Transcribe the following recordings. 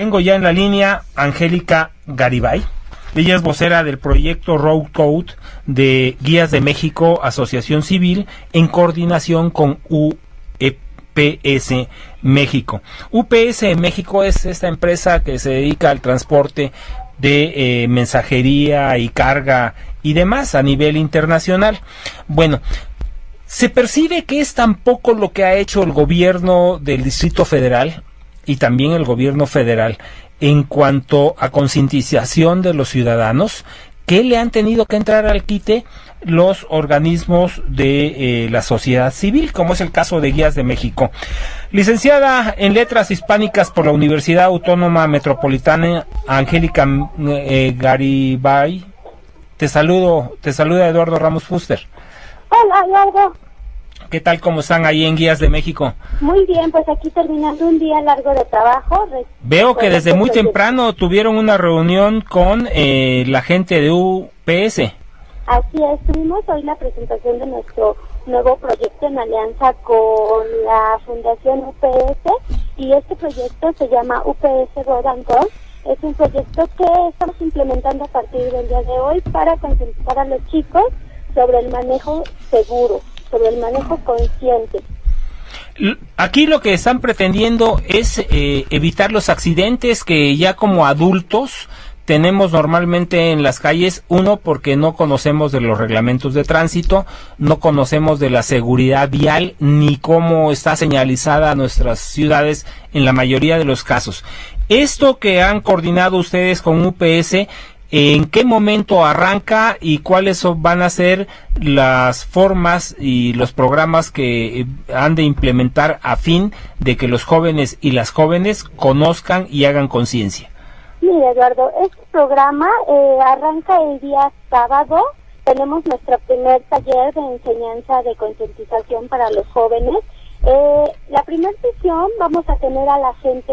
Tengo ya en la línea Angélica Garibay. Ella es vocera del proyecto Road Code de Guías de México, Asociación Civil, en coordinación con UPS México. UPS México es esta empresa que se dedica al transporte de eh, mensajería y carga y demás a nivel internacional. Bueno, se percibe que es tan poco lo que ha hecho el gobierno del Distrito Federal y también el gobierno federal en cuanto a concientización de los ciudadanos que le han tenido que entrar al quite los organismos de eh, la sociedad civil, como es el caso de Guías de México. Licenciada en Letras Hispánicas por la Universidad Autónoma Metropolitana, Angélica eh, Garibay, te saludo, te saluda Eduardo Ramos Fuster. Hola. ¿Qué tal? ¿Cómo están ahí en Guías de México? Muy bien, pues aquí terminando un día largo de trabajo. Veo que desde muy temprano tuvieron una reunión con eh, la gente de UPS. Así es, tuvimos hoy la presentación de nuestro nuevo proyecto en alianza con la Fundación UPS y este proyecto se llama UPS Road and Es un proyecto que estamos implementando a partir del día de hoy para concientizar a los chicos sobre el manejo seguro sobre el manejo consciente. Aquí lo que están pretendiendo es eh, evitar los accidentes que ya como adultos tenemos normalmente en las calles, uno porque no conocemos de los reglamentos de tránsito, no conocemos de la seguridad vial ni cómo está señalizada nuestras ciudades en la mayoría de los casos. Esto que han coordinado ustedes con UPS en qué momento arranca y cuáles van a ser las formas y los programas que eh, han de implementar a fin de que los jóvenes y las jóvenes conozcan y hagan conciencia. Mira, Eduardo, este programa eh, arranca el día sábado. Tenemos nuestro primer taller de enseñanza de concientización para los jóvenes. Eh, la primera sesión vamos a tener a la gente,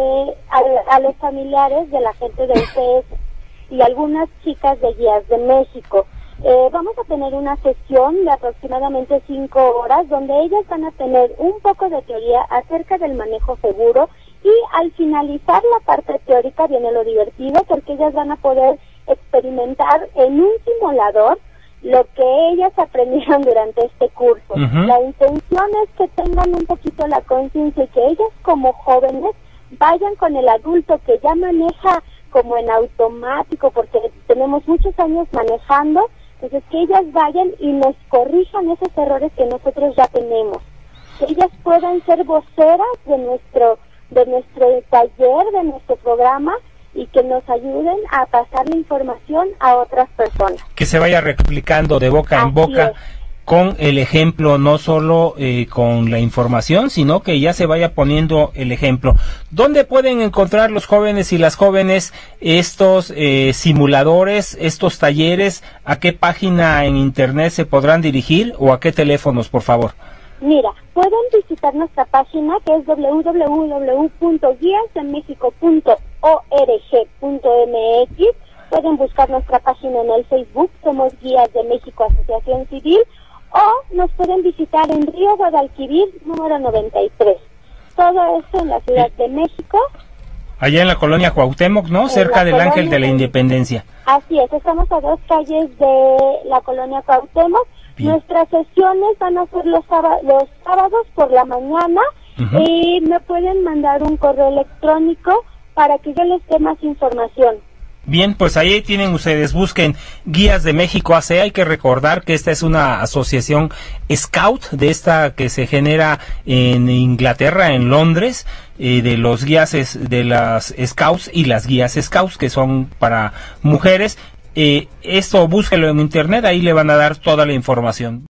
a, a los familiares de la gente del CS y algunas chicas de Guías de México. Eh, vamos a tener una sesión de aproximadamente cinco horas donde ellas van a tener un poco de teoría acerca del manejo seguro y al finalizar la parte teórica viene lo divertido porque ellas van a poder experimentar en un simulador lo que ellas aprendieron durante este curso. La intención es que tengan un poquito la conciencia y que ellas como jóvenes vayan con el adulto que ya maneja como en automático, porque tenemos muchos años manejando, entonces que ellas vayan y nos corrijan esos errores que nosotros ya tenemos, que ellas puedan ser voceras de nuestro de nuestro taller, de nuestro programa y que nos ayuden a pasar la información a otras personas. Que se vaya replicando de boca en boca con el ejemplo, no solo eh, con la información, sino que ya se vaya poniendo el ejemplo. ¿Dónde pueden encontrar los jóvenes y las jóvenes estos eh, simuladores, estos talleres? ¿A qué página en Internet se podrán dirigir o a qué teléfonos, por favor? Mira, pueden visitar nuestra página que es www.guiasdemexico.org.mx. Pueden buscar nuestra página en el Facebook, somos Guías de México Asociación Civil o nos pueden visitar en Río Guadalquivir, número 93. Todo esto en la Ciudad de México. Allá en la colonia Cuauhtémoc, ¿no? Cerca del Ángel de la Independencia. Así es, estamos a dos calles de la colonia Cuauhtémoc. Nuestras sesiones van a ser los, los sábados por la mañana y me pueden mandar un correo electrónico para que yo les dé más información. Bien, pues ahí tienen ustedes, busquen Guías de México AC. Hay que recordar que esta es una asociación Scout, de esta que se genera en Inglaterra, en Londres, eh, de los guías de las Scouts y las guías Scouts, que son para mujeres. Eh, esto búsquelo en internet, ahí le van a dar toda la información.